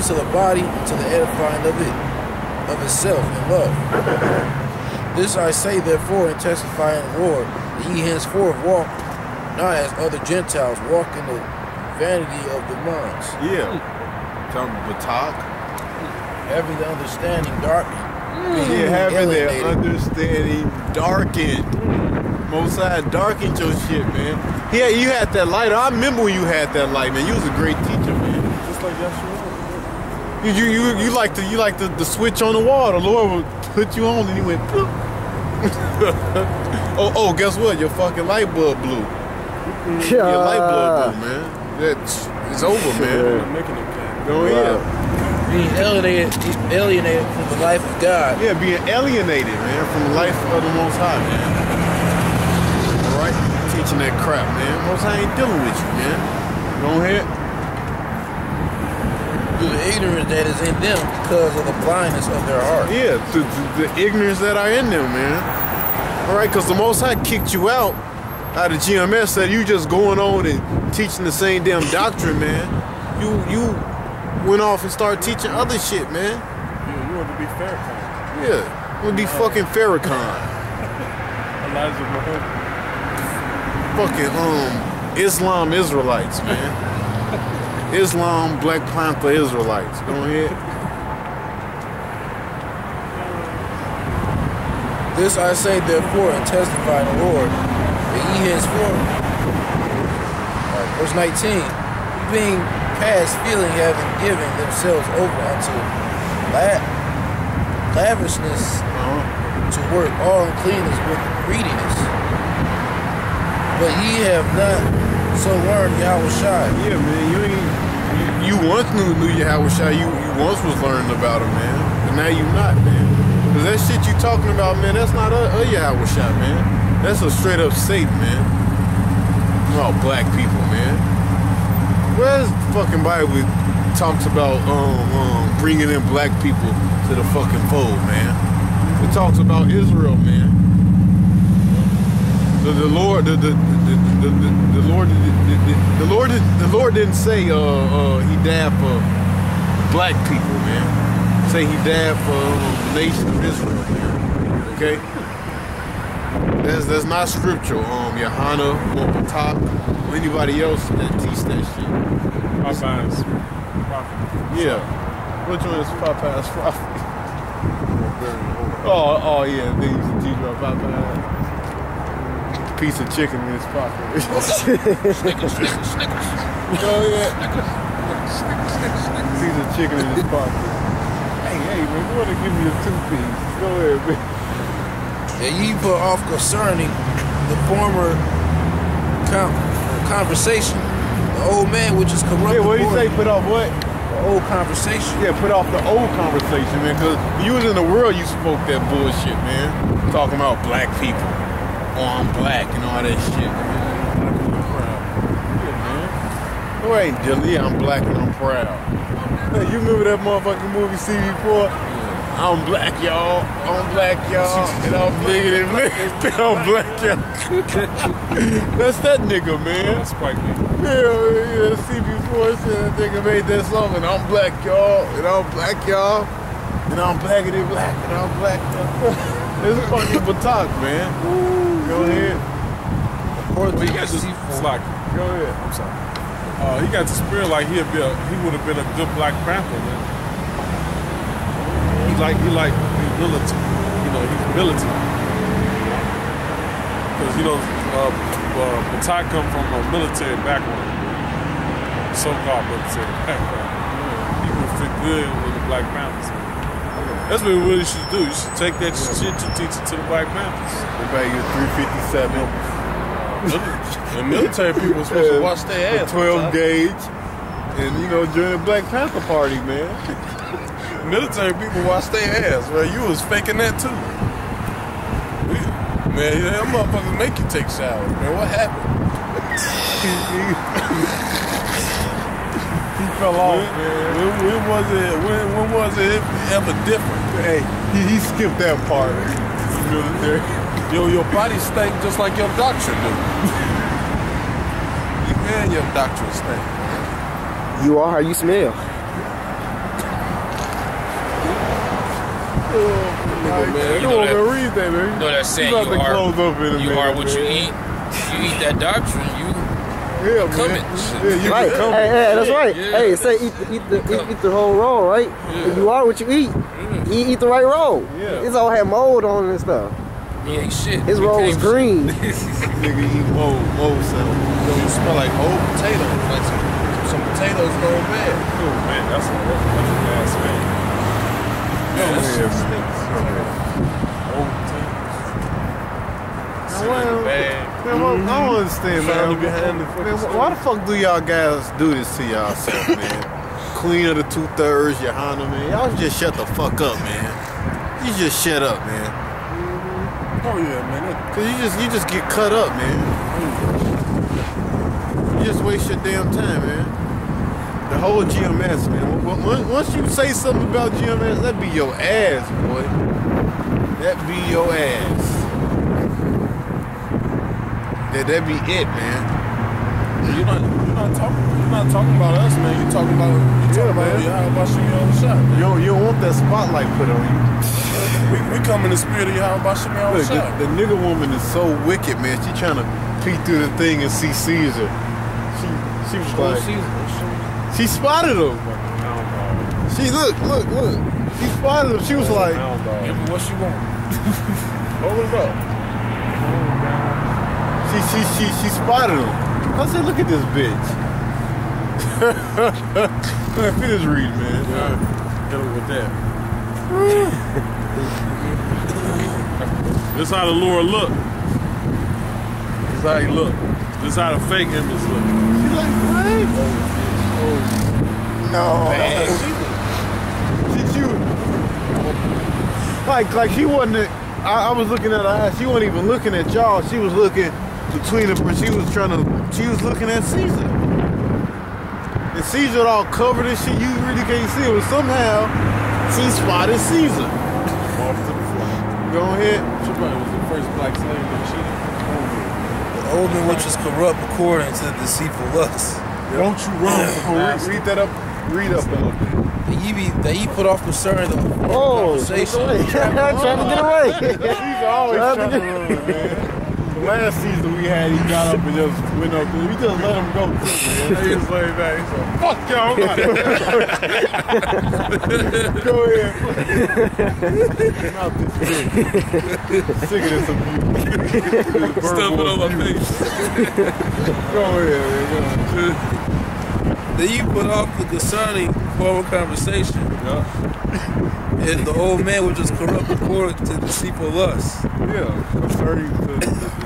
increase of the body to the edifying of it, of itself in love. This I say therefore and testify in the Lord, that ye henceforth walk not as other Gentiles walk in the vanity of the minds, Yeah. Talking talk. having the understanding darkened, being Yeah, having that alienated. understanding darkened. Most side darkened your shit, man. Yeah, you had that light. I remember when you had that light, man. You was a great teacher, man. Just like Yeshua. You you you, you like the you like the, the switch on the wall. The Lord would put you on and you went bloop. oh oh, guess what? Your fucking light bulb blew. Your light bulb blew, man. That's it's over, man. I'm making it cat. Go ahead. being alienated, alienated from the life of God. Yeah, being alienated, man, from the life of the Most High, man. All right, teaching that crap, man. Most High ain't dealing with you, man. Go ahead. Through the ignorance that is in them because of the blindness of their heart. Yeah, the, the, the ignorance that are in them, man. All right, because the Most High kicked you out out of GMS, said you just going on and teaching the same damn doctrine, man. You you went off and started teaching other shit, man. Yeah, you want to be fair, kind. Yeah, would be fucking Farrakhan, Elijah Muhammad. fucking um Islam Israelites, man. Islam Black Panther Israelites. Go ahead. This I say therefore and testify the Lord that ye henceforth, Alright, verse 19, being past feeling having given themselves over unto la- lavishness Uh-huh. to work all uncleanness with greediness. But ye have not so learned Yahweh Shai. Yeah, man, you ain't. You, once knew knew you Yahawashi. You, you once was learning about him, man. But now you not, man. Cause that shit you talking about, man, that's not a, a Yahawashi, man. That's a straight up Satan, man. All black people, man. Where's the fucking Bible talks about um, um bringing in black people to the fucking fold, man? It talks about Israel, man. The, the Lord, the the, the, the, the, the Lord, the, the, the Lord, the Lord didn't say uh, uh, he died for black people, man. Say he died for uh, the nation of Israel, man. Okay, that's that's not scriptural. Um, Yohana or Patak or anybody else that teach that shit. Popeye's prophet. Yeah, which one is Popeye's prophet? Oh, oh yeah, they used to teach about Popeye. Piece of chicken in his pocket. oh yeah. Piece of chicken in his pocket. Hey, hey, man, you want to give me a two piece? Go ahead, man. And ye put off concerning the former con- conversation, the old man which is corrupt. Yeah, what do you say? Put off what? The old conversation. Yeah, put off the old conversation, man. Cause you was in the world, you spoke that bullshit, man. Talking about black people. Oh, I'm black and all that shit, man. Yeah, man. No, ain't Dilly. I'm black and I'm proud. You remember that motherfucking movie CB4? I'm black, y'all. I'm black, y'all. And I'm bigger than me. I'm black, y'all. That's that nigga, man. That's Spike Lee. Yeah, yeah, CB4 said that nigga made that song, and I'm black, y'all, and I'm black, y'all, and I'm blacker than black, and I'm black, y'all. It's fucking Batak, man. Go ahead. But he got this, C4. it's like, Go ahead. I'm sorry. Uh, he got the spirit like he'd be a, he would have been a good Black Panther, man. He like, he like, he's militant. You know, he's militant. Because, you know, uh, uh, Batak come from a military background. So-called military background. He would fit good with the Black Panthers. That's what we really should do. You should take that shit you teach it to the Black Panthers. Everybody get 357. The military people are supposed to watch their The ass. 12 gauge. And, you know, during the Black Panther Party, man. Military people watch their ass. Well, you was faking that too. We- Man, them motherfuckers make you take showers. Man, what happened? fell off, when, man. When, when was it? When, when was it ever different? Hey, he, he skipped that part. Yo, your body stank just like your doctor do. you and your doctor stank. You are how you smell. Oh, you, you know that, read that, man. You know that saying, you, are, you are, what you eat. You eat that doctrine, you yeah, Come man. Yeah, you Right. become Hey, hey, that's right. Yeah. Hey, say eat the, eat the eat, eat the whole roll, right? If you are what you eat, mm. you eat the right roll. Yeah. This all had mold on it and stuff. Yeah, shit. His roll can't was shit. green. Nigga eat mold, mold sound. Don't smell like old potatoes. Like some, some potatoes go bad. Oh, man, that's a rough fucking ass man. Go ahead, man. Old teams. Well, Bad. Man, well, I don't understand, man. Behind the fucking Man, wh- why the fuck do y'all guys do this to yourself, man? Queen of the two thirds, Johanna, man. Y'all just shut the fuck up, man. You just shut up, man. Mm-hmm. Oh, yeah, man. Cause you just you just get cut up, man. You just waste your damn time, man. The whole GMS, man. Once you say something about GMS, that be your ass, boy. That be your ass. That that be it, man. you're not, you're not talking, you're not talking about us, man. You're talking about, you're talking Yeah, about, man. yeah, about shit on the shot. man. You don't, you don't want that spotlight put on you. We, we come in the spirit of Yahawah Bahasham on the Look, the, shot. the nigga woman is so wicked, man. She trying to peek through the thing and see Caesar. She she was Old like, season. she spotted him. She look, look, look. She spotted him. She was like, Give her what she want. hold it up. Oh, She she she she spotted him. I said, look at this bitch. man, finish reading, man. Hit him with that. this how the Lord look. This how he look. This how the fake image look. She's like, what? Oh, no. Oh, Did you? Like, like she wasn't. I, I was looking at her eyes. She wasn't even looking at y'all. She was looking between them. She was trying to. She was looking at Caesar. And Caesar all covered and shit. You really can't see it. But somehow, she spotted Caesar. Off to the floor. Go ahead. She probably was the first black slave that she The old man which is corrupt according to the deceitful lust. Won't you run from Read, read that up. Read up a little bit. That ye, be, that ye put off concern the Oh, conversation. trying to get away. Caesar always Trying trying to to run, man. The last season we had, he got up and just went up. We just let him go, too, man. He was laying back. He said, fuck y'all. I'm. Go ahead. Not this. Sick of this abuse. Stumbling on my face. Go ahead, man. Go ahead. That ye put off the concerning former conversation. And the old man which is corrupt according to deceitful lust. Yeah, concerning the, the deceitful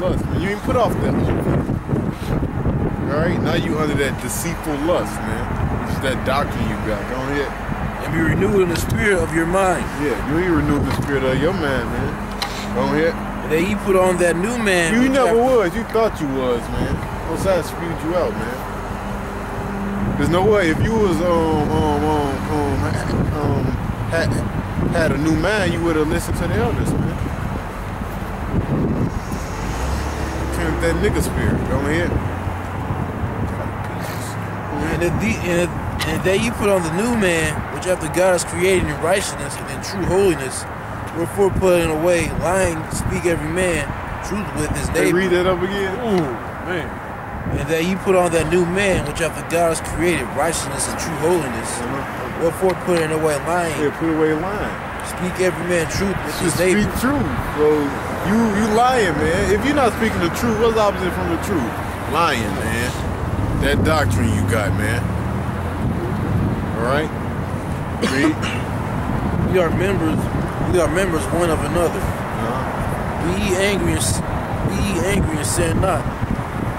lust. Man, you ain't put off that one. Alright, now you under that deceitful lust, man. Which is that doctrine you got. Go ahead. And be renewed in the spirit of your mind. Yeah, you ain't renewed the spirit of your man, man. Go ahead. And that ye put on that new man. You never hath- was. You thought you was, man. What's that spewed you out, man? There's no way. If you was um um um um, um had had a new man, you would have listened to the elders, man. Came with that nigga spirit. Go ahead. And that, the, and, and that you put on the new man, which after God is created in righteousness and in true holiness, wherefore putting away lying, speak every man truth with his Hey, neighbor. read that up again. Ooh, man. And that you put on that new man, which after God has created righteousness and true holiness, uh-huh. wherefore putting away lying, Yeah, put away lying. speak every man truth with his neighbor. speak truth. So you you lying, man. If you're not speaking the truth, what's opposite from the truth? Lying, man. That doctrine you got, man. All right. Read. We are members. We are members one of another. Uh-huh. Be ye angry and be ye angry and sin not.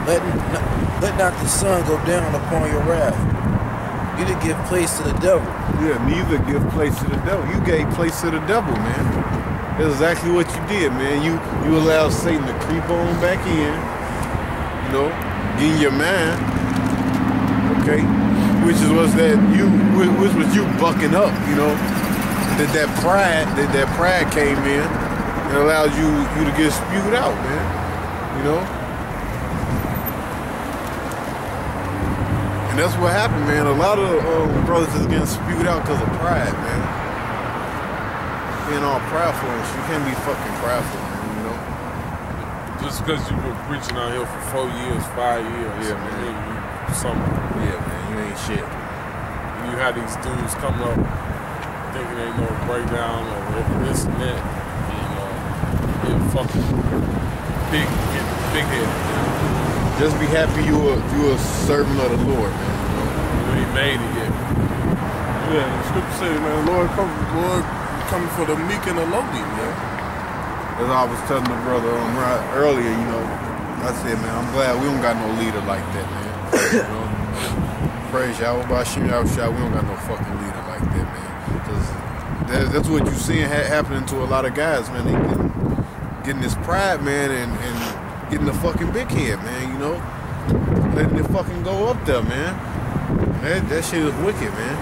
Let not, let not the sun go down upon your wrath. You to give place to the devil. Yeah, neither give place to the devil. You gave place to the devil, man. That's exactly what you did, man. You you allowed Satan to creep on back in, you know, get in your mind, okay? Which is was that you, which was you bucking up, you know? That that pride, that that pride came in and allowed you you to get spewed out, man. You know. And that's what happened, man. A lot of um, brothers is getting spewed out because of pride, man. Being all prideful and shit. You can't be fucking prideful, man, you know? Just because you've been preaching out here for four years, five years, Yeah, I man. you something. Yeah, man, you ain't shit. You had these dudes come up thinking they know breakdown or this and that, and uh, get fucking big, get big headed. Just be happy you a you a servant of the Lord, man. You ain't made it yet. Yeah, the scripture says, man, Lord, come, Lord, coming for the meek and the lowly, man. As I was telling the brother um, right earlier, you know, I said, man, I'm glad we don't got no leader like that, man. You know? Praise Yahawah Bahasham Yahushua, we don't got no fucking leader like that, man. Because that, that's what you seeing ha- happening to a lot of guys, man. They getting, getting this pride, man, and, and getting the fucking big head, man, you know? Letting it fucking go up there, man. That, that shit is wicked, man.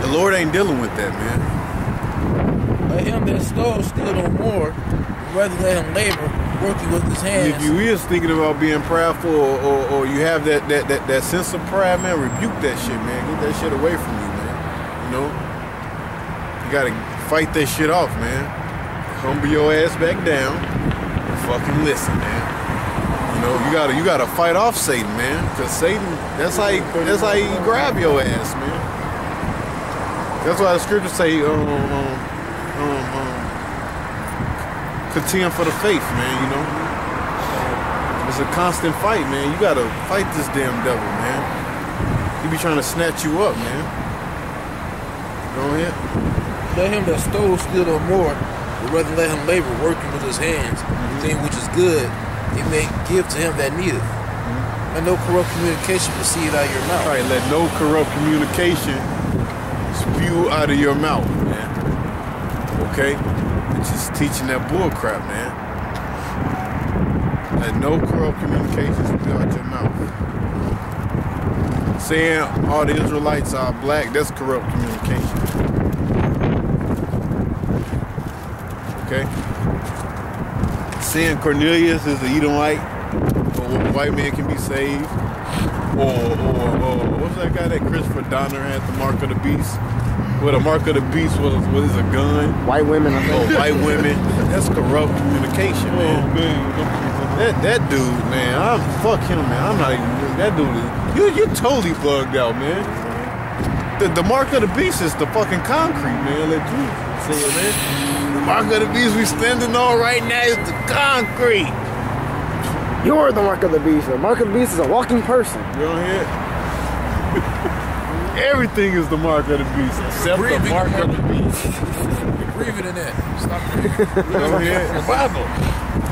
The Lord ain't dealing with that, man. Let him that stole steal no more, rather let him labor, working with his hands. If you is thinking about being prideful or, or, or you have that, that, that, that sense of pride, man, rebuke that shit, man. Get that shit away from you, man. You know? You gotta fight that shit off, man. Humble your ass back down and fucking listen, man. You know, you gotta you gotta fight off Satan, man. Cause Satan, that's how he that's how he grab your ass, man. That's why the scriptures say, um, um, um, um, contend for the faith, man, you know? It's a constant fight, man. You gotta fight this damn devil, man. He be trying to snatch you up, man. Go ahead. Let him that stole steal no more, but rather let him labor, working with his hands, the thing which is good, he may give to him that needeth. And no corrupt communication proceed out of your mouth. All right, let no corrupt communication spew out of your mouth, man. Okay? It's just teaching that bull crap, man. Let no corrupt communication spew out your mouth. Saying all the Israelites are black, that's corrupt communication. Okay? Saying Cornelius is an Edomite, a white man can be saved, or, or, or what's that guy that Christopher Donner had the mark of the beast? Where the mark of the beast was was a gun, White women, I or think. Oh, white women. That's corrupt communication, Oh man. man, That that dude, man, I'm fuck him, man. I'm not even that dude. Is, you you totally bugged out, man. The, the mark of the beast is the fucking concrete, man. Let you say it, man. The mark of the beast we standing on right now is the concrete. You're the mark of the beast. The mark of the beast is a walking person. You don't hear? Everything is the mark of the beast except the Breathing. mark of the beast. You're breathing in that. Stop breathing. You don't hear? The Bible.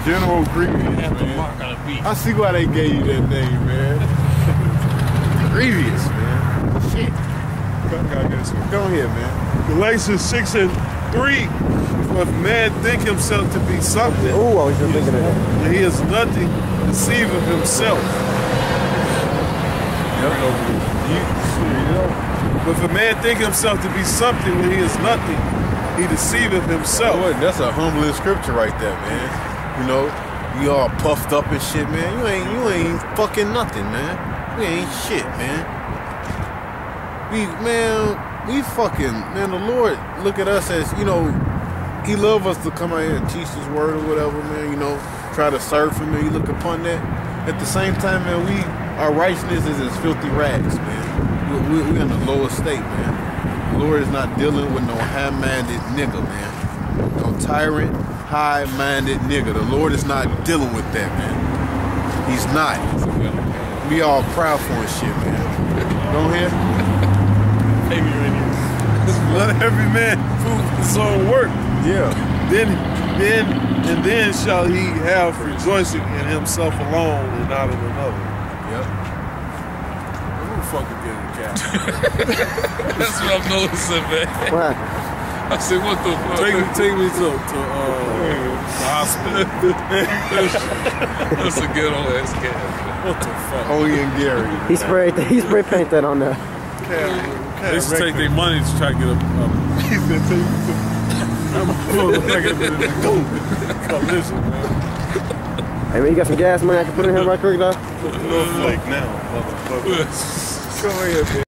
General Grievous, man. I see why they gave you that name, man. Grievous, man. Shit. I guess. Go ahead, man. Galatians 6 and 3. For if man think himself to be something, Ooh, I was just thinking of that. when he is nothing, deceiving himself. But if a man think himself to be something when he is nothing, he deceiveth himself. Boy, that's a humbling scripture right there, man. You know, you all puffed up and shit, man. You ain't you ain't fucking nothing, man. You ain't shit, man. We man, we fucking man, the Lord look at us as, you know, he love us to come out here and teach his word or whatever, man, you know, try to serve him and he look upon that. At the same time, man, we our righteousness is as filthy rags, man. We, we, in the lowest state, man. The Lord is not dealing with no high-minded nigga, man. No tyrant, high-minded nigga. The Lord is not dealing with that, man. He's not. We all proud for his shit, man. Go ahead. Let every man prove his own work. Yeah. Then, then, and then shall he have rejoicing in himself alone and not in another. Yep. who the fuck is getting the cat? That's what I'm noticing, man. What? I said, what the fuck? Take me, take me to to uh, the hospital. That's a good old ass cat. What the fuck? Only in Gary. He sprayed he spray paint that on there. They used to take their money to try to get a. a He said, take me to. I'm pulling the fucking collision, man. Hey man, you got some gas money I can put in here right quick though? Snowflake now, motherfucker. Go ahead, man.